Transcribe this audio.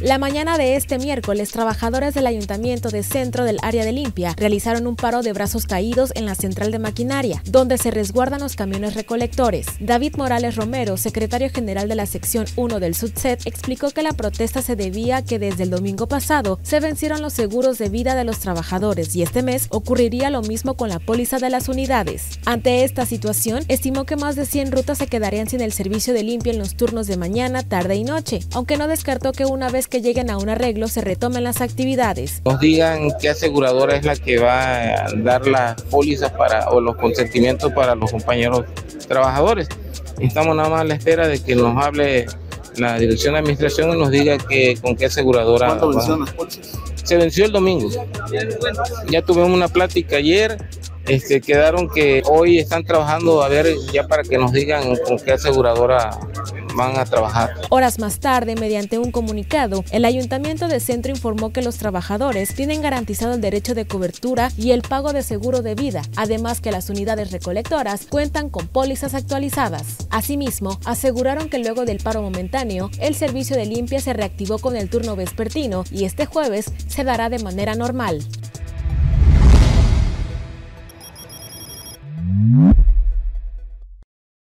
La mañana de este miércoles, trabajadores del Ayuntamiento de Centro del Área de Limpia realizaron un paro de brazos caídos en la central de maquinaria, donde se resguardan los camiones recolectores. David Morales Romero, secretario general de la sección 1 del SUDSET, explicó que la protesta se debía a que desde el domingo pasado se vencieron los seguros de vida de los trabajadores y este mes ocurriría lo mismo con la póliza de las unidades. Ante esta situación, estimó que más de 100 rutas se quedarían sin el servicio de limpia en los turnos de mañana, tarde y noche, aunque no descartó que una vez que lleguen a un arreglo se retomen las actividades. Nos digan qué aseguradora es la que va a dar las pólizas para o los consentimientos para los compañeros trabajadores. Estamos nada más a la espera de que nos hable la dirección de administración y nos diga que con qué aseguradora. ¿Cuánto vencieron las pólizas? Se venció el domingo. Ya tuvimos una plática ayer este, quedaron que hoy están trabajando a ver ya para que nos digan con qué aseguradora van a trabajar. Horas más tarde, mediante un comunicado, el Ayuntamiento de Centro informó que los trabajadores tienen garantizado el derecho de cobertura y el pago de seguro de vida, además que las unidades recolectoras cuentan con pólizas actualizadas. Asimismo, aseguraron que luego del paro momentáneo, el servicio de limpia se reactivó con el turno vespertino y este jueves se dará de manera normal.